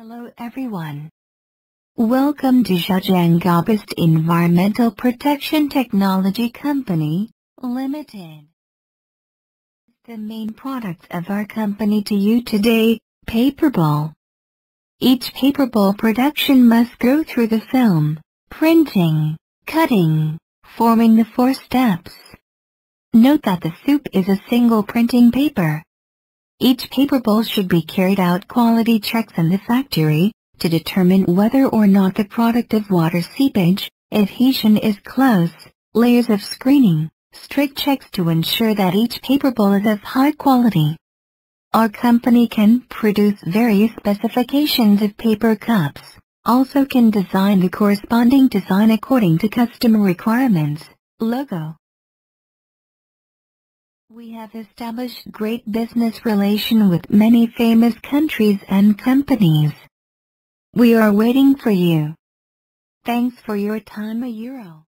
Hello everyone. Welcome to Zhejiang Gobest Environmental Protection Technology Company, Limited. The main products of our company to you today, paper ball. Each paper ball production must go through the film, printing, cutting, forming the four steps. Note that the soup is a single printing paper. Each paper ball should be carried out quality checks in the factory, to determine whether or not the product of water seepage, adhesion is close, layers of screening, strict checks to ensure that each paper ball is of high quality. Our company can produce various specifications of paper cups, also can design the corresponding design according to customer requirements, logo, we have established great business relation with many famous countries and companies. We are waiting for you. Thanks for your time a euro.